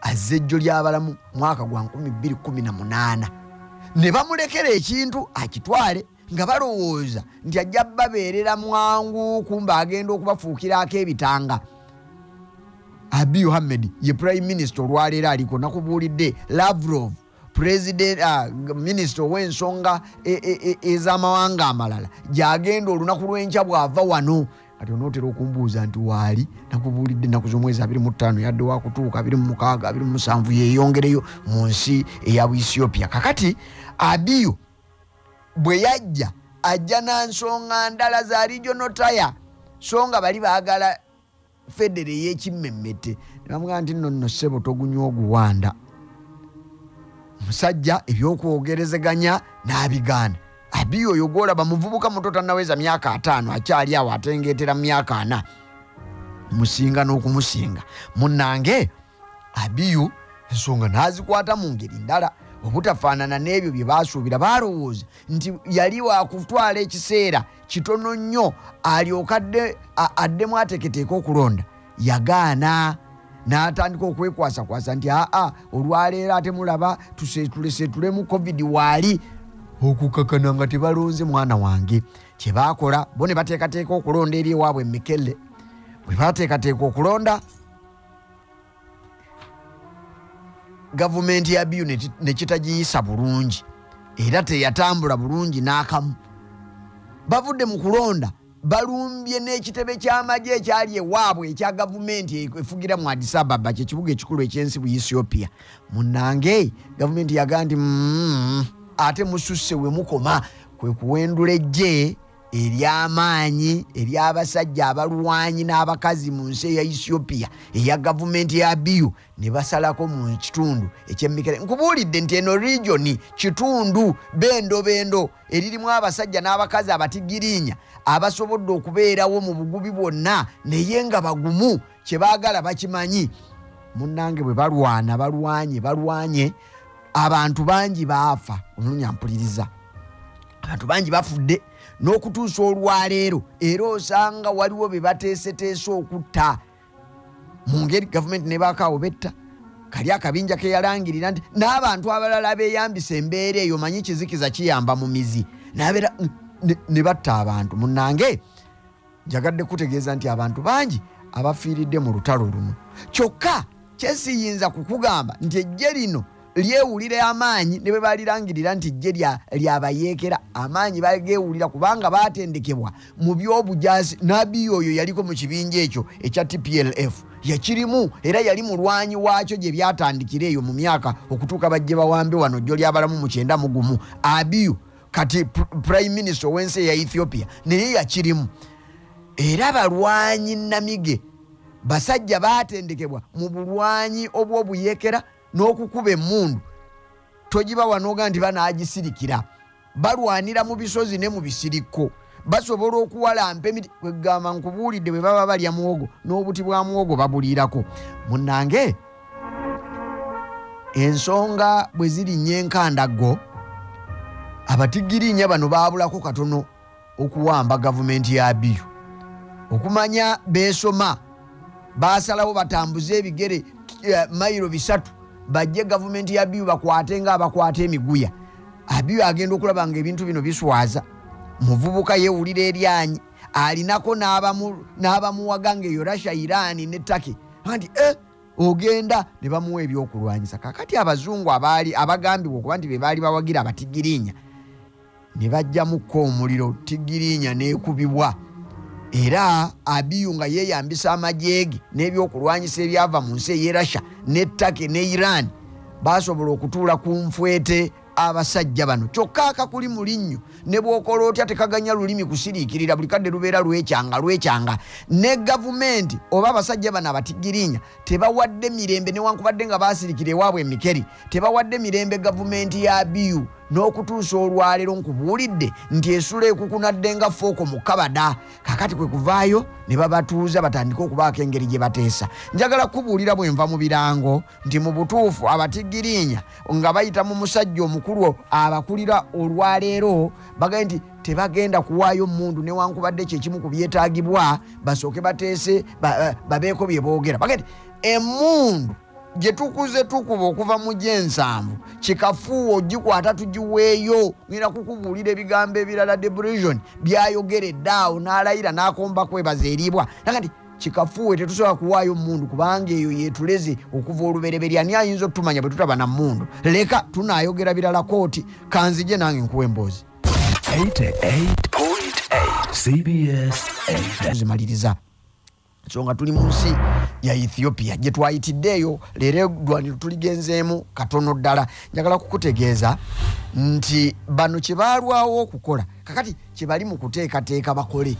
azza ejjo ly'abalamu mwaka gwa 218 ne bamulekera ekintu akitwale nga balowooza nti ajja babeerera mwangu kumba agenda okubafuukirako ebitanga. Abi muhammed ye prime minister olwaleero aliko nakubuulidde lavrov president uh, minisita ow'ensonga e- e- e- ez'amawanga amalala gyagenda olunaku lw'enkya bw'ava wano kati onootera okumbuuza nti waali nakubuulidde ennaku z'omwezi 25 yadde wakutuuka 26 27 yeyongereyo mu nsi eya ethiopia kakati abiyo bwe yajja ajja na nsonga ndala za regional taya so nga bali baagala federe ey'ekimmemmete nebamugamba nti nno nno ssebo togunywa oguwanda. Omusajja ebyokwogerezeganya n'abigaana abiyo oyo gwolaba muvubuka muto tannaweza myaka ataano akyali awo atengeetera mu myaka ana. Musinga n'okumusinga. Munnange abiyu ensonga n'azikwata mu ngeri ndala. Obutafaanana n'ebyo bye baasuubira balowooza nti yali wakutwala ekiseera kitono nnyo alyoka addemu ateeketeeka okulonda. Yagaana n'atandika okwekwasakwasa nti aa olwaleero ate mulaba tuseetuleseetulemu covid waali okukakana nga tebalonze mwana wange. Kyebakola bo ne bateekateeka okulonda eri ewaabwe emekelle bwe bateekateeka okulonda gavumenti ya biyu ne- ne kitagiyisa bulungi. Era teyatambula bulungi n'akamu. Bavudde mu kulonda balumbye n'ekitebe ky'amagye ekyali ewaabwe ekya gavumenti efugira mu adis ababa kyekibuga ekikulu ekyensi bu ethiopia. Munange gavumenti yagaa nti "Mm, ate mususse we mukoma kwe kuwendula ejje ery'amaanyi ery'abasajja abalwanyi n'abakazi mu nsi eya ethiopia eya gavumenti ya biyu ne basalako mu kitundu ekyemikere nkubuulidde nti eno regioni kitundu bendobendo eririmu abasajja n'abakazi abatigirinya abasobodde okubeerawo mu bugubi bwonna naye nga bagumu kyebaagala bakimanyi. Munnange bwe balwana balwanye balwanye abantu bangi baafa onunya mpuliriza. Abantu bangi bafudde n'okutuusa olwaleero era osanga waliwo be bateeseteese okutta. Mu ngeri gavumenti ne baakaawo betta kali akabinja keyalangirira nti n'abantu abalala beeyambisa embeera eyo manyi kizikiza kiyamba mu mizi. Nabeera ne batta abantu. Munnange njagadde kutegeeza nti abantu bangi abafiiridde mu lutalo luno. Kyokka kyesiyinza kukugamba nti ejje lino lyewulira amaanyi ne bwe balirangirira nti lya- lyabayeekera amaanyi bageewulira kubanga batendekebwa mu byobujaasi. Nabi oyo yaliko mu kibinja ekyo ekya tplf yakirimu era yali mulwanyi waakyo gye byatandikira eyo mu myaka okutuuka bajje bawambe wano jjo lyabalamu mu kyenda mu gumu. Abiyu kati pr- prime minister ow'ensi eya ethiopia naye yakirimu. Era balwanyi namige basajja batendekebwa mu bulwanyi obw'obuyekera n'okukuba emmundu togibawa noga nti banagisirikira. Balwanira mu bisozi ne mu bisiriko basobola okuwalampa emiti kwegamba nkubuulidde bwe baba balya muwogo n'obuti bwa muwogo babuliirako. Munnange ensonga bwe zirinnya enkandago abatigirinya bano baabulako katono okuwamba gavumenti ya biyu okumanya beesoma basalawo batambuze ebigere eh, mayiro bisatu bajje gavumenti ya biyu bakwate nga abakwata emiguya. Abiyu agenda okulaba nga ebintu bino biswaza. Muvubuka yeewulira eryanyi alinako n'abamu- n'abamuwaga ngaeyo rasha irani ne taki nti e ogenda ne bamuwa ebyokulwanyisa. Kakati abazungu abaali abagambibwa okuba nti be baali bawagira abatigirinya ne bajjamukko omuliro tigirinya n'ekubibwa era abiyu nga yeeyambisa amagye ge n'ebyokulwanyisa ebyava mu nsi ey'e rasha ne take ne iran. Basobola okutuula ku nfwete abasajja bano. Kyokka akakuli mu linnyo ne bw'okola otya tekaganya lulimi kusiriikirira buli kadde lubeera lwekyanga lwekyanga. Ne gavumenti oba abasajja bano abatigirinya tebawadde mirembe newankubadde nga basirikira ewaabwe emikeri tebawadde mirembe gavumenti ya biyu n'okutuusa olwaleero nkubuulidde nti esula ekukunadde nga fooko mu kabada kakati kwe kuvaayo ne babatuuza batandike okubaako engeri gye bateesa. Njagala kubuulira bwe nva mu birango nti mu butuufu abatigirinya nga bayita mu musajja omukulu abakulira olwaleero bagaye nti tebagenda kuwaayo mundu newankubadde kyekimu ku byetaagibwa basooke bateese ba- ba- babeeko bye boogera. Bagaye nti emundu gye tukuze tukuba okuva mu gyensanvu kikafuuwa ogikwata tugiweeyo. Ngenda kukubuulira ebigambo ebirala debrision byayogeredde awo n'alayira n'akomba kwebaza eriibwa. Naga nti kikafuuwe tetusobola kuwaayo mundu kubanga eyo yetuleze okuva olubereberya ani ayinza okutumanya bwe tutaba na mundu leka tunaayogera birala kooti kanzije nange nkuwa emboozi 88.8 Zimaliriza ensonga tuli mu nsi ya ethiopia. Gye twayitiddeeyo leero eddwaniro tuligenzeemu katono ddala. Njagala kukutegeeza nti bano kye baalwawo okukola kakati kye bali mu kuteekateeka bakole.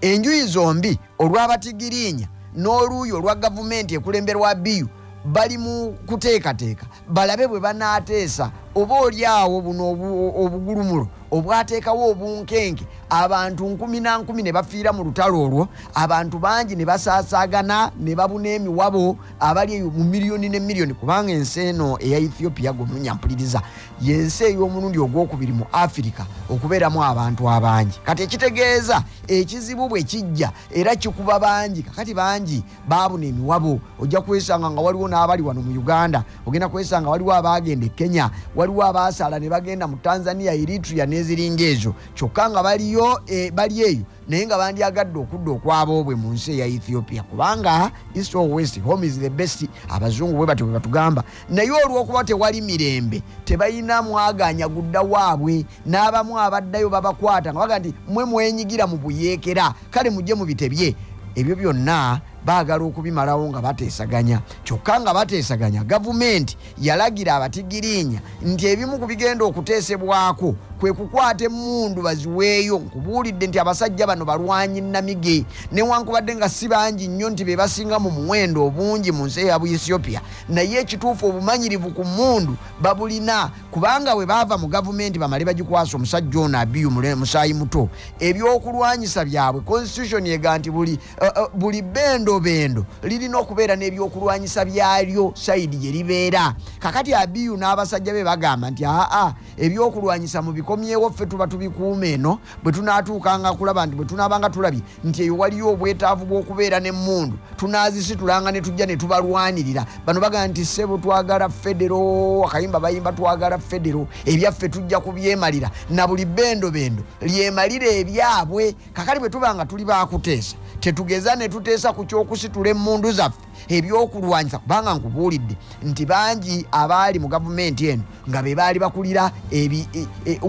Enjuyi zombi olw'abatigiriinya n'oluuyi olwa gavumenti ekulemberwa biyu bali mu kuteekateeka. Balabe bwe banaateesa oba oli awo buno obu- obugulumulo obwateekawo obunkenke abantu nkumi na nkumi ne bafiira mu lutalo olwo abantu bangi ne basaasaagana ne babuna emiwabo abali eyo mu miliyoni ne miliyoni kubanga ensi eno eya ethiopia gomunyampuliza yensi ey'omulundi ogwokubiri mu afirika okubeeramu abantu abangi. Kati ekitegeeza ekizibu bwe kijja era kikuba bangi kakati bangi baabuna emiwabo. Ojja kwesanga nga waliwo n'abali wano mu uganda ogenda kwesanga waliwo abaagenda e kenya waliwo abaasala ne bagenda mu tanzania eritria n'eziringa ezo. Kyokka nga baliyo e, bali eyo naye nga bandyagadde okudda okwaboobwe mu nsi eya ethiopia. Kubanga east or west home is the best. Abazungu bwe batyo bwe batugamba. Naye olw'okuba tewali mirembe tebalina mwaganya gudda waabwe n'abamu abaddayo babakwata nga baga nti mwe mwenyigira mu buyeekera kale mujje mubitebye. Ebyo byonna baagala okubimalawo nga bateesaganya. Kyokka nga bateesaganya gavumenti yalagira abatigiriinya nti ebimu ku bigenda okuteesebwako kwe kukwata emundu baziweeyo nkubuulidde nti abasajja bano balwanyi namige newankubadde nga si bangi nnyo nti be basinga mu muwendo obungi mu nsi eya buethiopia naye ekituufu obumanyirivu ku mundu babulina kubanga bwe baava mu gavumenti bamale bagikwasa omusajja ono abiyu musaayi muto. Ebyokulwanyisa byabwe constitution ega nti buli, uh, buli bendo bendo lirina okubeera n'ebyokulwanyisa byalyo saidi gye libeera kakati abiyu n'abasajja be bagamba nti aa ebyokulwanyisa mu bikomyewo ffe tuba tubikuuma eno bwe tunaatuukanga kulaba nti bwe tunaabanga tulabye nti eyo waliyo obwetaavu bw'okubeera n'emmundu tunaazisitulanga ne tujja ne tubalwanirira bano bagamba nti ssebo twagala federo akayimba bayimba twagala federo ebyaffe tujja kubyemalira na buli bendo bendo lyemalira ebyabwe kakali bwe tuba nga tuli bakuteesa tetugeza ne tuteesa ku kyokusitula emmundu zaffe ebyokulwanyisa kubanga nkubuulidde nti bangi abaali mu gavumenti eno nga be baali bakulira e- e-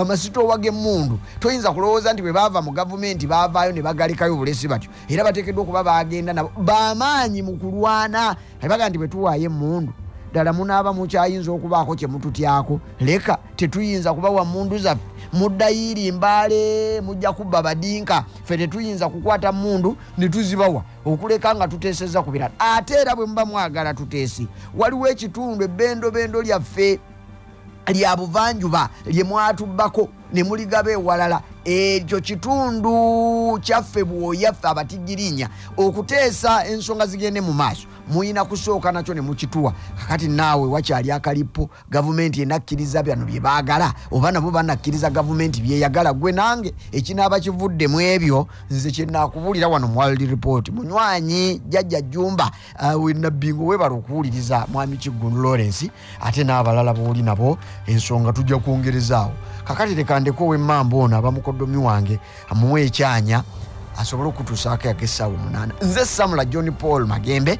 amasitoowa g'emmundu. Toyinza kulowooza nti bwe baava mu gavumenti baavaayo ne bagalekayo obulesi batyo. Era bateekeddwa okuba bagenda nabo bamaanyi mu kulwana. Baga nti bwe tuwaayo emmundu ddala munaaba mukyayinza okubaako kye mututyako. Leka tetuyinza kubawa mundu zaffe muddayiri mbaale mujja kubba badinka. Ffe tetuyinza kukwata mundu ne tuzibawa okuleka nga tuteeseza ku birala. Ate era bwe muba mwagala tuteesi waliwo ekitundu ebbendobendo lyaffe lya buvanjuba lye mwatubbako ne muligaba ewalala. Ekyo kitundu kyaffe bwoyaffe abatigirinya okuteesa ensonga zigende mu maaso muyina kusooka nakyo ne mukituwa. Kakati naawe wakyali akalipo gavumenti enakkiriza byano bye baagala oba nabo banakkiriza gavumenti byeyagala gwe nange ekinaaba kivuddemu ebyo nze kyenakubuulira wano mu world report. Munywanyi jjajja jjumba uh, wenabbingo webala okuwuliriza mwami kiggunu lawrence ate n'abalala booli nabo ensonga tujja kwongerezaawo kakati lekandeko wemmamba ono abamukodomi wange amuwe ekyanya asobole okutuusaako yakessaawo munaana nze samula john paul magembe